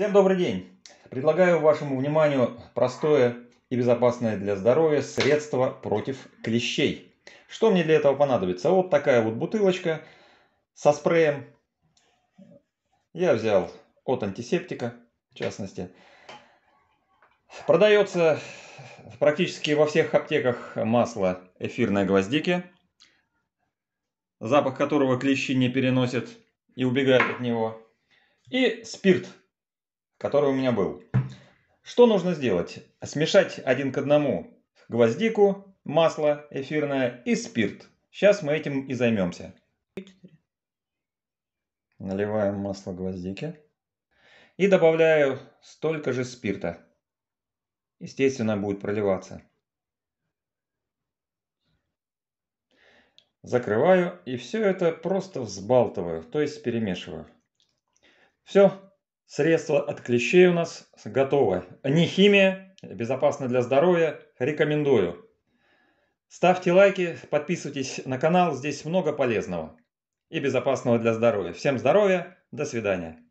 Всем добрый день! Предлагаю вашему вниманию простое и безопасное для здоровья средство против клещей. Что мне для этого понадобится? Вот такая вот бутылочка со спреем. Я взял от антисептика, в частности. Продается практически во всех аптеках масло эфирной гвоздики, запах которого клещи не переносят и убегают от него. И спирт который у меня был. Что нужно сделать? Смешать один к одному гвоздику, масло эфирное и спирт. Сейчас мы этим и займемся. Наливаем масло гвоздики. И добавляю столько же спирта. Естественно, будет проливаться. Закрываю и все это просто взбалтываю, то есть перемешиваю. Все, Средство от клещей у нас готово. Не химия, безопасно для здоровья. Рекомендую. Ставьте лайки, подписывайтесь на канал. Здесь много полезного и безопасного для здоровья. Всем здоровья, до свидания.